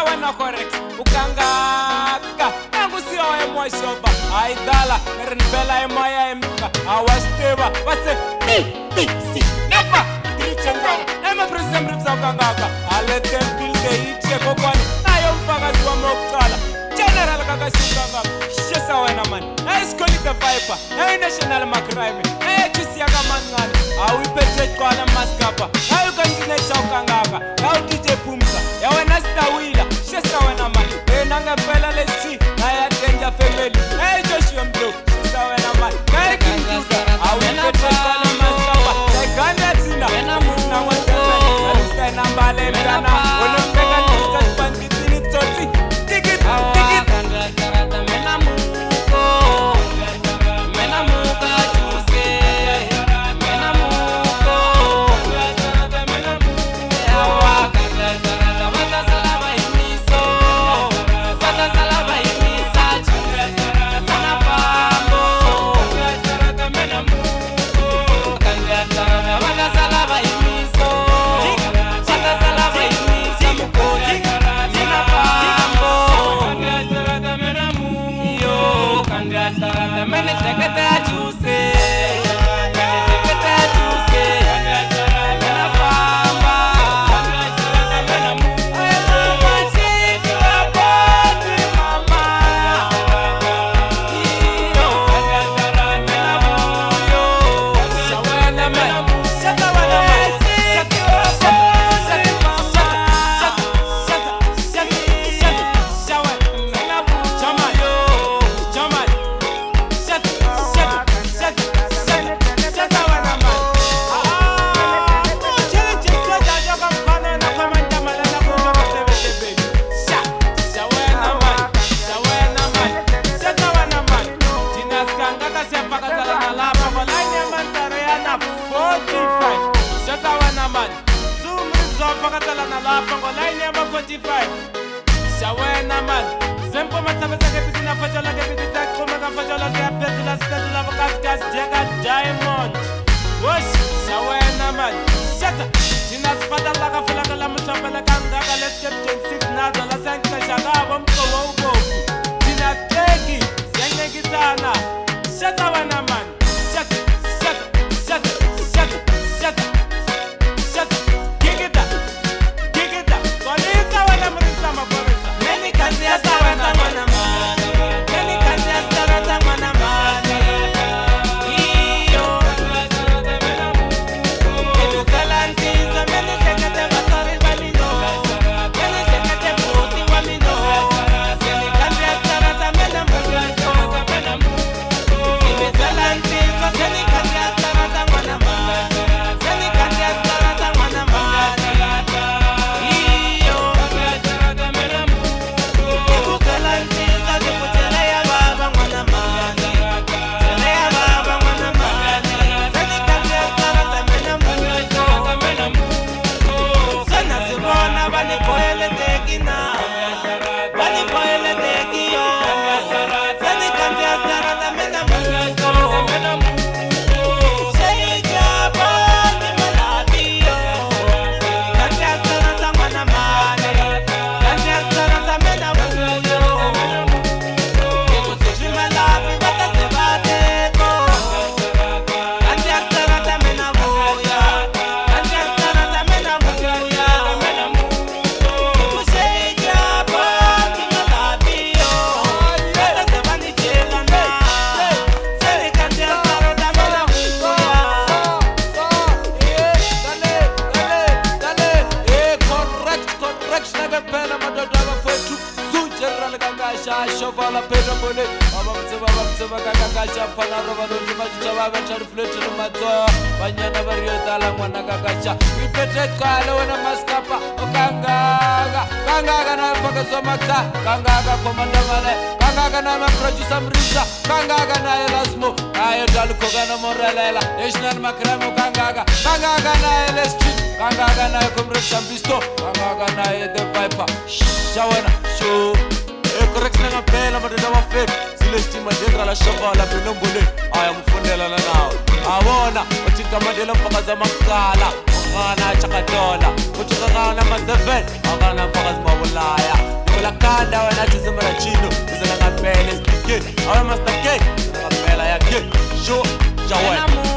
ona wena gore o kangaka ka go sia wa emo shopa a e tala re nfela e moya emka a wa se teba ba se bbc nepa dijenzana eme president re bisa o kangaka a lete mpilde itie kokwane na yo mfakazi wa mo kutala general kaka si o kangaka xesa wena mani a e skolita viper a e national macrime vakatsalana lapa ngo line yamba 45 xa wena mani zempo matshavesakepiti na fatsalakepiti ta khomeka fatsala ta ya petula sitetula vukasikasi dyaka diamond wosi xa wena mani xata dina sifatalaka fulakala mihlambeleka ndaka leswi kepi 26 na byala sankita xakava mtlowo wukoku dina steki vala peta mone vava mutseva vamutseva kakakacha panaro vanotima chicha vavacharifuleti nomatsoa vanyana variyo tala n'wana kakacha ipetekale wena masikapa okangaka kangaka na mpakaswa maka kangaka komandamale kangaka na maproducer mrisa kangaka na elasmo aye talikoka na morelela national macrime okangaka kangaka na elestrit kangaka na comrade sambisto kangaka na ethe viper xa wena show kereke lengempela madodaba fethu silestima njengalashokala phenombuleni ayi amfundelana nawe abona uthixamandela mfakazi amacala akana achakatola uthixakana maseven akana mfakazi mabulaya nikolakanda wena thizimela chino izilangapela esibikeni awe master k ngapela sho jawena